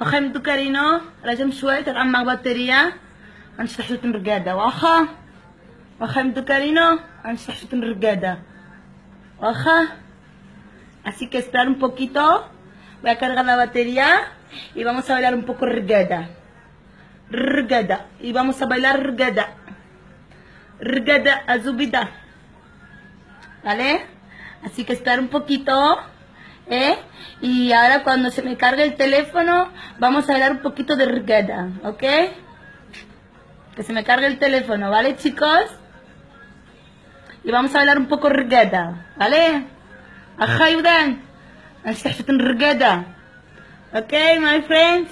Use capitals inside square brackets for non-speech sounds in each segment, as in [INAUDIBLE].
واخا مدو كارينو راجم شويه تتعمق بطاريه غنشطح شويه الرقاده واخا واخا مدو كارينو غنشطح شويه الرقاده واخا Así que esperar un poquito. Voy a cargar la batería y vamos a bailar un poco regada. Regada. Y vamos a bailar regada. Regada azubida. ¿Vale? Así que esperar un poquito. ¿Eh? Y ahora cuando se me cargue el teléfono, vamos a bailar un poquito de regada. ¿Ok? Que se me cargue el teléfono, ¿vale, chicos? Y vamos a bailar un poco regada. ¿Vale? أخا يودان استحشت الرقادة اوكي ماي فريند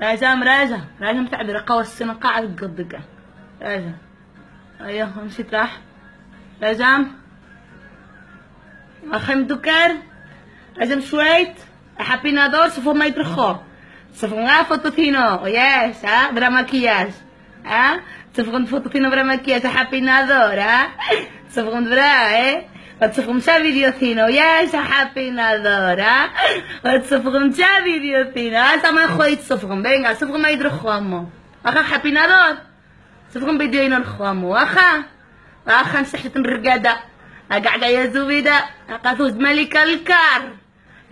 راجع راجع راجع متعب رقاوة السنة قاعد قدقة راجع ايوه مشيت راح راجع أخي مدكر راجع شويت حابين هذول سوفو ما يترخو سوفو ما فوتوتينو يس ها برا مكياج ها سوفو فوتوتينو برا مكياج حابين هذول ها سوفو برا إيه Odsufumcha videocino, ya esa happy nadora. [LAUGHS] Odsufumcha videocino, asa ma khoit sufum, venga, sufum ay drkhamo. Akha happy nador. Sufum video ino khamo, akha. Akha نسحت الرقادة قاعدة يا زبيدة قاثوز ملك الكار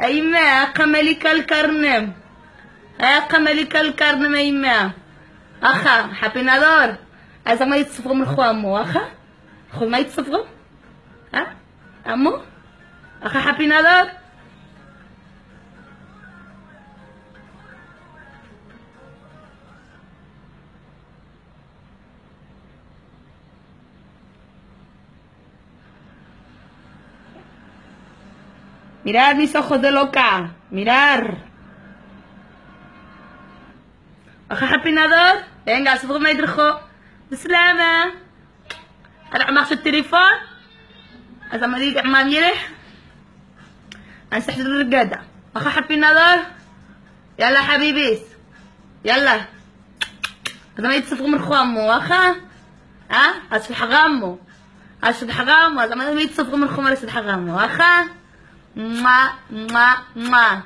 أيما أقا ملك الكرنم. أقا ملك الكرنم أيما. أخا حابي نادور أزا ما يتصفغم من خوامو أخا؟ خو ما يتصفغم ها؟ أمو؟ أخا حابي نادور Mirar mis ojos de loca. Mirar. أخا حابي نادور venga صفغ ما يدرخو بسلامة أنا معك التليفون هذا ما يرجع ما يرح أنسحب الرقادة أخا حابي نادور يلا حبيبيس يلا هذا ما يتصفغ من خوامو أخا ها أصبح غامو أصبح غامو هذا ما يتصفغ من خوامو أصبح غامو أخا Mua, mua, mua.